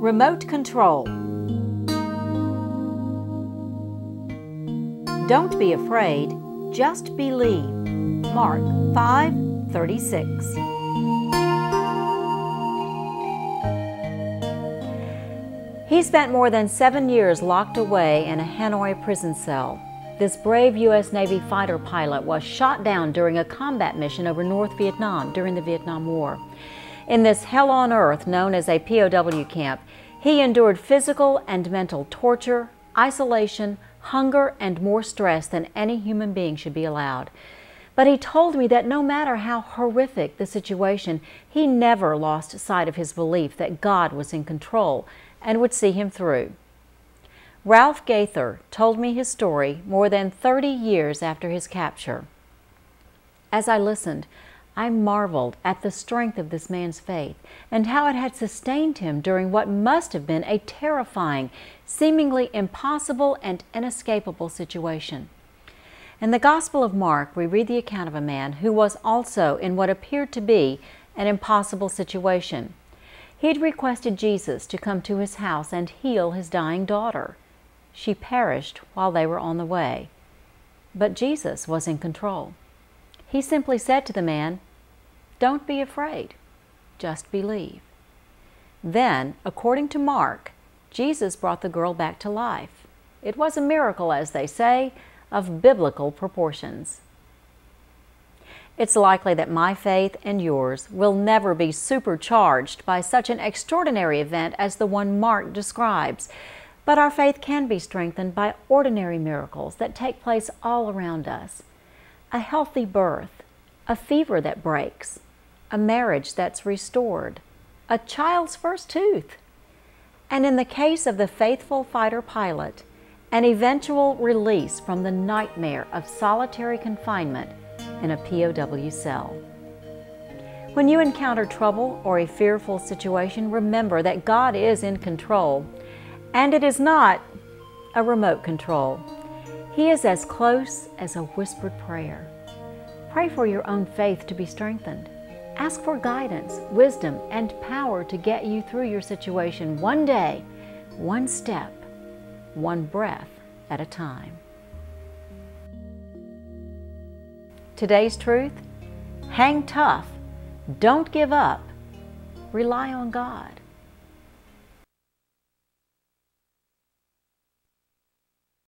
Remote control. Don't be afraid, just believe. Mark 5:36. He spent more than seven years locked away in a Hanoi prison cell. This brave U.S. Navy fighter pilot was shot down during a combat mission over North Vietnam during the Vietnam War. In this hell on earth known as a POW camp, he endured physical and mental torture, isolation, hunger, and more stress than any human being should be allowed. But he told me that no matter how horrific the situation, he never lost sight of his belief that God was in control and would see him through. Ralph Gaither told me his story more than 30 years after his capture. As I listened, I marveled at the strength of this man's faith and how it had sustained him during what must have been a terrifying, seemingly impossible, and inescapable situation. In the Gospel of Mark, we read the account of a man who was also in what appeared to be an impossible situation. He had requested Jesus to come to his house and heal his dying daughter. She perished while they were on the way. But Jesus was in control. He simply said to the man, Don't be afraid, just believe. Then, according to Mark, Jesus brought the girl back to life. It was a miracle, as they say, of biblical proportions. It's likely that my faith and yours will never be supercharged by such an extraordinary event as the one Mark describes. But our faith can be strengthened by ordinary miracles that take place all around us. A healthy birth, a fever that breaks, a marriage that's restored, a child's first tooth. And in the case of the faithful fighter pilot, an eventual release from the nightmare of solitary confinement in a POW cell. When you encounter trouble or a fearful situation, remember that God is in control and it is not a remote control. He is as close as a whispered prayer. Pray for your own faith to be strengthened. Ask for guidance, wisdom, and power to get you through your situation one day, one step, one breath at a time. Today's truth hang tough, don't give up, rely on God.